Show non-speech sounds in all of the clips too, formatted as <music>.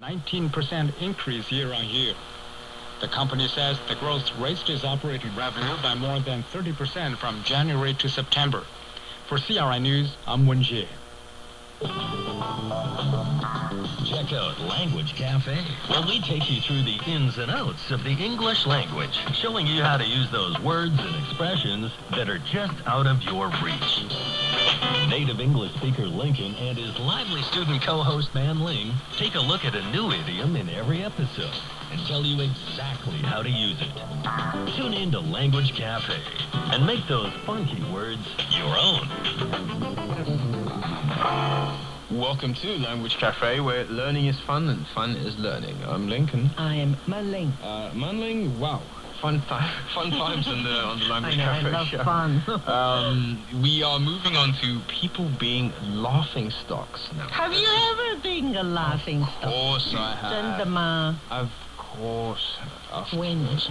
19% increase year on year. The company says the growth raised its operating revenue by more than 30% from January to September. For CRI News, I'm Wen Jie. Check out Language Cafe, where we take you through the ins and outs of the English language, showing you how to use those words and expressions that are just out of your reach. Native English speaker Lincoln and his lively student co-host Man Ling take a look at a new idiom in every episode and tell you exactly how to use it. Tune in to Language Cafe and make those funky words your own. Welcome to Language Cafe, where learning is fun and fun is learning. I'm Lincoln. I am Manling. Uh, Manling, wow, fun time, fun times on the on the <laughs> Language know, Cafe show. <laughs> um, we are moving on to people being laughing stocks now. Have you ever been a laughing stock? Of course I have. Gentlemen. Of course. Of when? Course.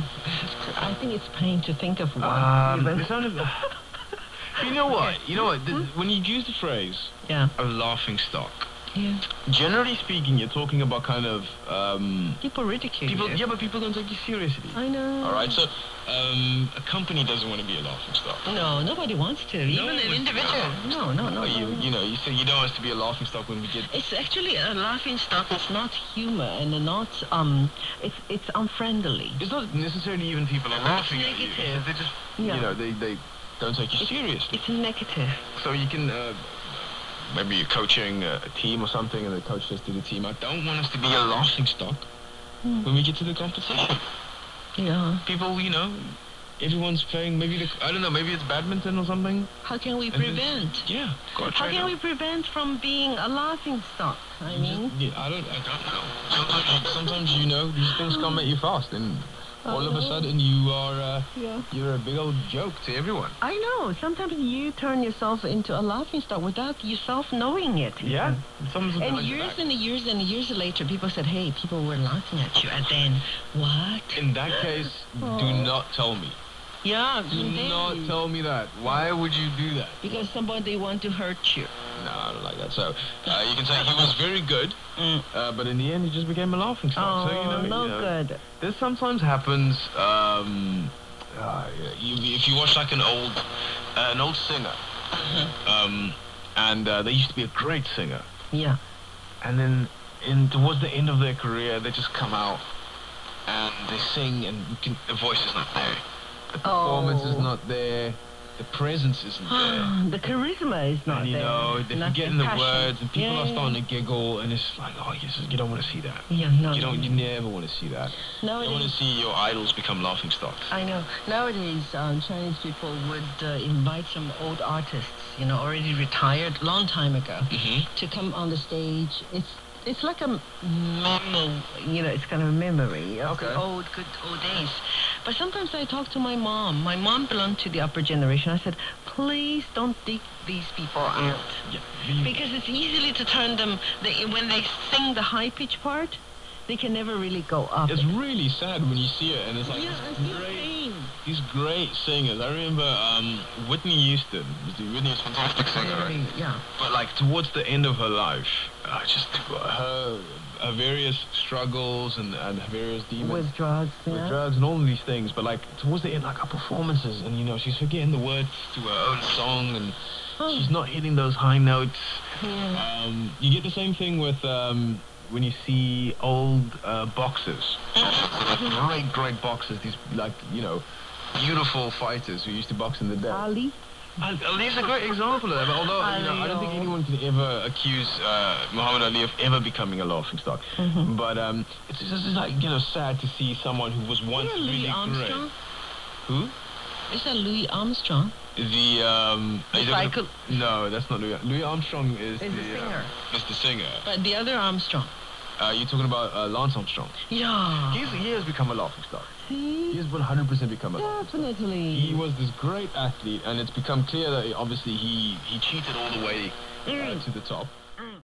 I think it's pain to think of one. Um, <laughs> you know what? You know what? The, when you use the phrase, yeah, a laughing stock yeah. generally speaking, you're talking about kind of um, People ridicule people. you. Yeah, but people don't take you seriously. I know. All right, so um, a company doesn't want to be a laughing stock. No, nobody wants to. Even an individual. No, no, no. Oh, you, no, no. you know, you say you don't want us to be a laughing stock when we get. It's actually a laughing stock. It's not humor and not um. It's it's unfriendly. It's not necessarily even people are laughing at you. They just, Yeah. you know, they, they don't take you seriously. It's negative. So you can, uh, maybe you're coaching a, a team or something, and the coach says to the team, "I don't want us to be a laughing stock Hmm. when we get to the competition." Yeah. People, you know, everyone's playing. Maybe the, I don't know. Maybe it's badminton or something. How can we And then- prevent? Yeah. How can out. we prevent from being a laughing stock? I You just- mean, yeah, I don't, I don't know. Sometimes, you, sometimes you know these things come at you fast, and all of a sudden you are, uh, yeah. you're a big old joke to everyone. I know. Sometimes you turn yourself into a laughing stock without yourself knowing it. even. Sometimes And years and years and years later, people said, "Hey, people were laughing at you," and then what? In that case, do Oh. not tell me. Yeah, Do not tell me that. Why would you do that? Because somebody want to hurt you. No, So uh, you can say he was very good, Mm. uh, but in the end, he just became a laughing stock. Oh, so you know, no you know, good. This sometimes happens. Um, uh, you, if you watch like an old, uh, an old singer, um, and uh, they used to be a great singer, Yeah. and then in towards the end of their career, they just come out and they sing, and can, the voice is not there, the performance is Oh. not there, the presence isn't <gasps> there. the charisma is not and you there. know, they're Not forgetting the passion. words, and people Yeah, are yeah, starting to giggle, and it's like, oh, yes, you don't want to see that. Yeah, no. You don't, you never want to see that. You don't want to see your idols become laughing stocks. I know. Nowadays, um, Chinese people would uh, invite some old artists, you know, already retired long time ago, hmm to come on the stage. It's it's like a memo, you know, it's kind of a memory of the old, good old days. But sometimes I talk to my mom. My mom belonged to the upper generation. I said, please don't dig these people out. Yeah. Because it's easily to turn them, they, when they sing the high pitch part, they can never really go up. It's really sad when you see it, and it's like yeah, I these feel great, these great singers. I remember um, Whitney Houston. Whitney was a fantastic singer, right? Yeah. But like towards the end of her life, uh, just her, her various struggles and, and various demons. With drugs, yeah. with drugs and all of these things, but like towards the end, like her performances, and you know, she's forgetting the words to her own song, and Oh. she's not hitting those high notes. Yeah. Um, you get the same thing with um, when you see old uh, boxers, great, great boxers. These like you know, beautiful fighters who used to box in the day. Ali? Ali- Ali's a great example of that. But although you know, I don't think anyone can ever accuse uh, Muhammad Ali of ever becoming a laughing stock. Mm-hmm. But um, it's just it's like you know sad to see someone who was once Louis really Armstrong? great. Who? Is that Louis Armstrong? The um. The are you talking- cycle- No, that's not Louis. Louis Armstrong is, Is the uh, singer. is the singer. But the other Armstrong. Uh, you're talking about uh, Lance Armstrong. Yeah. He's, he has become a laughing stock. He See? has 100% become a. Definitely. He was this great athlete, and it's become clear that obviously he, he cheated all the way uh, Mm. to the top.